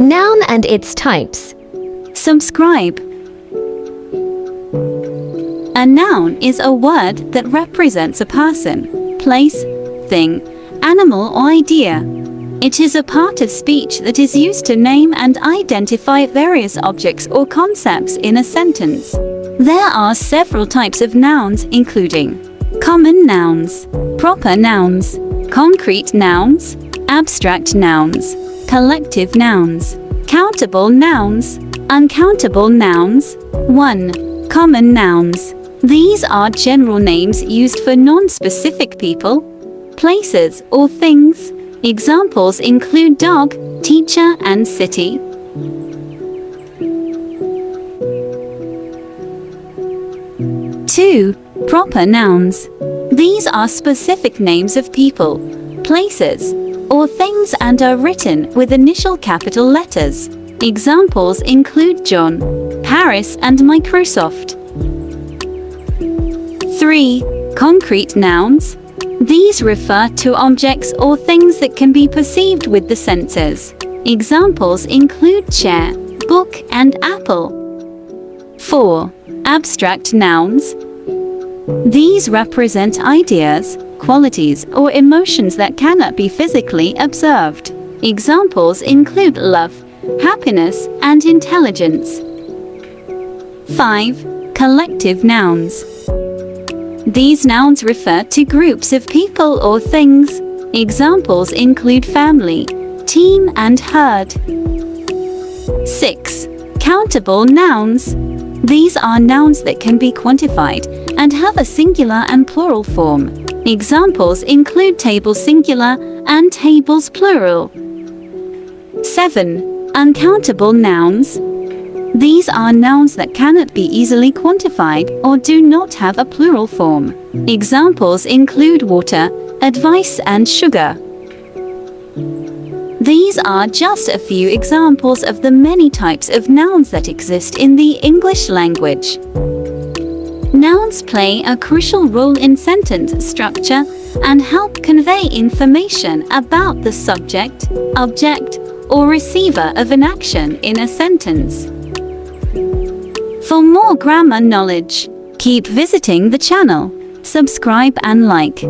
Noun and its types. Subscribe. A noun is a word that represents a person, place, thing, animal, or idea. It is a part of speech that is used to name and identify various objects or concepts in a sentence. There are several types of nouns, including common nouns, proper nouns, concrete nouns, abstract nouns, collective nouns, countable nouns, uncountable nouns. 1. Common nouns. These are general names used for non-specific people, places, or things. Examples include dog, teacher, and city. 2. Proper nouns. These are specific names of people, places, or things and are written with initial capital letters. Examples include John, Paris, and Microsoft. 3. Concrete nouns. These refer to objects or things that can be perceived with the senses. Examples include chair, book, and apple. 4. Abstract nouns. These represent ideas, qualities, or emotions that cannot be physically observed. Examples include love, happiness, and intelligence. 5. Collective nouns. These nouns refer to groups of people or things. Examples include family, team, and herd. 6. Countable nouns. These are nouns that can be quantified and have a singular and plural form. Examples include table singular and tables plural. 7. Uncountable nouns. These are nouns that cannot be easily quantified or do not have a plural form. Examples include water, advice, and sugar. These are just a few examples of the many types of nouns that exist in the English language. Nouns play a crucial role in sentence structure and help convey information about the subject, object, or receiver of an action in a sentence. For more grammar knowledge, keep visiting the channel. Subscribe and like.